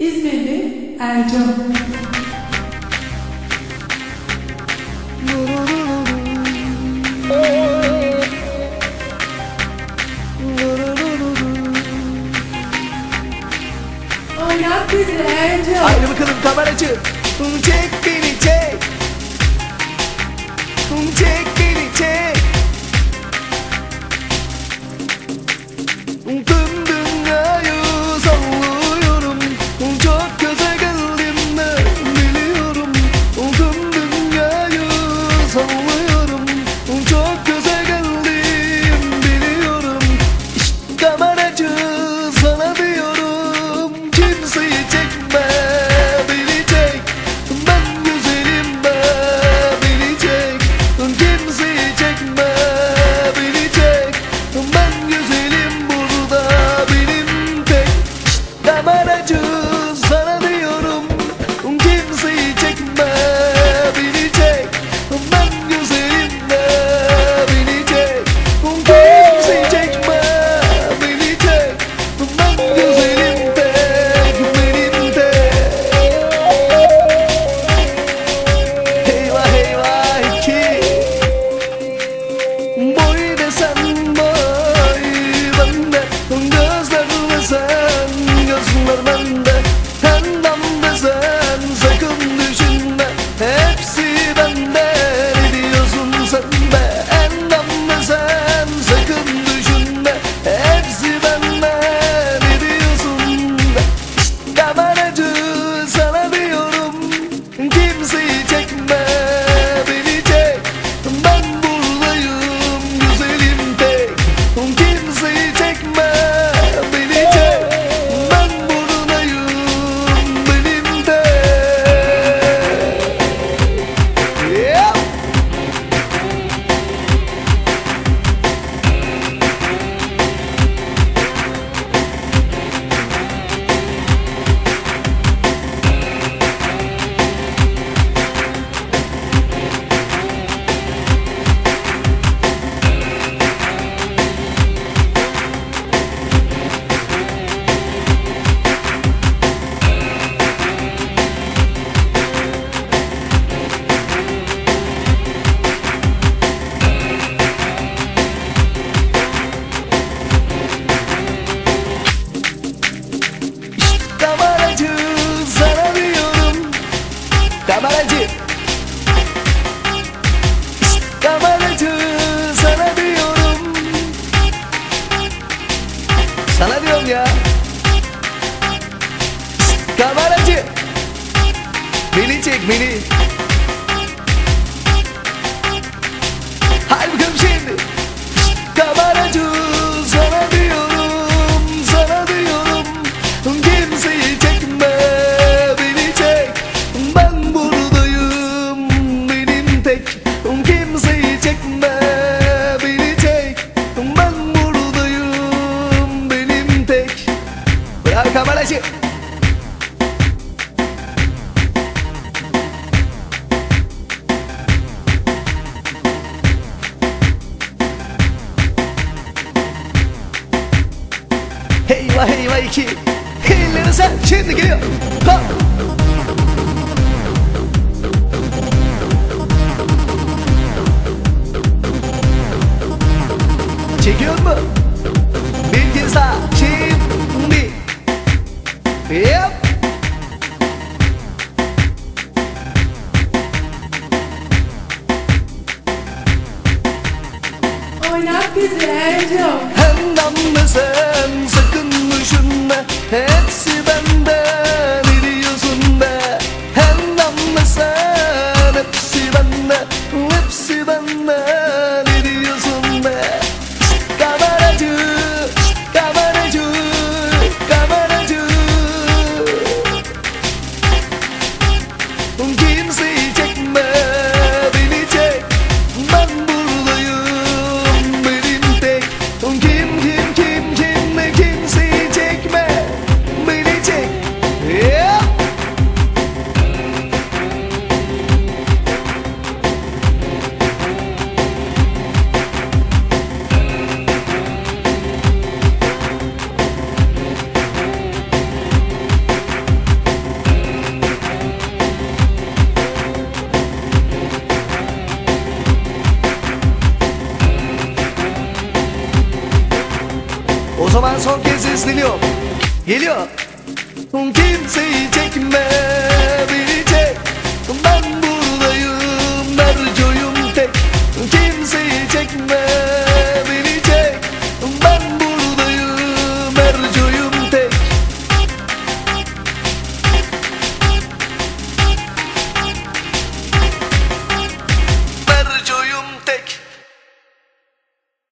İzmirli Ercan. Oynat bizi Ercan. Haydi bakalım kameracı. Çek beni çek. Çek. Kameracı Kameracı sana diyorum. Sana diyorum ya. Kameracı Beni çek beni. Hadi bakalım şimdi. Kameracı Haydi vay iki Ellerinize şimdi geliyor Hop Çekiyor mu? Bilginiz ha şimdi Yep Oynak bizi Ercan Hem damlası Zaman son kez sesleniyorum Geliyor. Kimseyi çekme